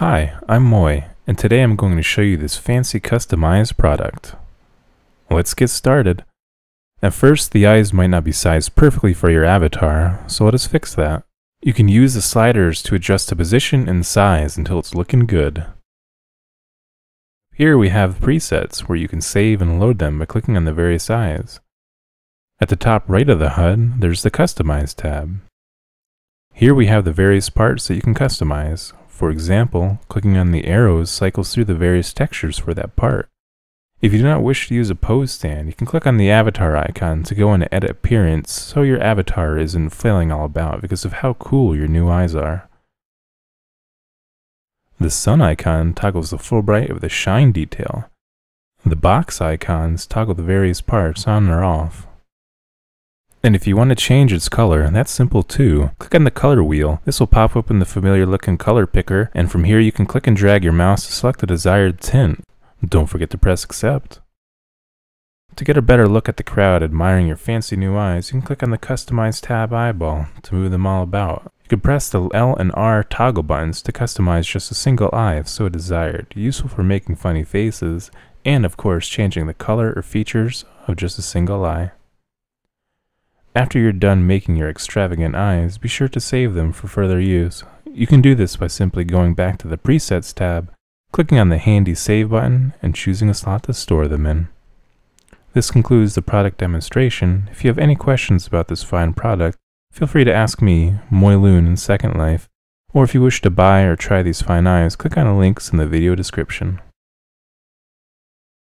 Hi, I'm Moy, and today I'm going to show you this fancy customized product. Let's get started. At first, the eyes might not be sized perfectly for your avatar, so let us fix that. You can use the sliders to adjust the position and size until it's looking good. Here we have presets where you can save and load them by clicking on the various eyes. At the top right of the HUD, there's the Customize tab. Here we have the various parts that you can customize. For example, clicking on the arrows cycles through the various textures for that part. If you do not wish to use a pose stand, you can click on the avatar icon to go into edit appearance so your avatar isn't flailing all about because of how cool your new eyes are. The sun icon toggles the full bright of the shine detail. The box icons toggle the various parts on or off. And if you want to change its color, that's simple too. Click on the color wheel. This will pop up in the familiar looking color picker, and from here you can click and drag your mouse to select the desired tint. Don't forget to press accept. To get a better look at the crowd admiring your fancy new eyes, you can click on the Customize tab eyeball to move them all about. You can press the L and R toggle buttons to customize just a single eye if so desired, useful for making funny faces, and of course changing the color or features of just a single eye. After you're done making your extravagant eyes, be sure to save them for further use. You can do this by simply going back to the Presets tab, clicking on the handy Save button, and choosing a slot to store them in. This concludes the product demonstration. If you have any questions about this fine product, feel free to ask me, Moyloon in Second Life, or if you wish to buy or try these fine eyes, click on the links in the video description.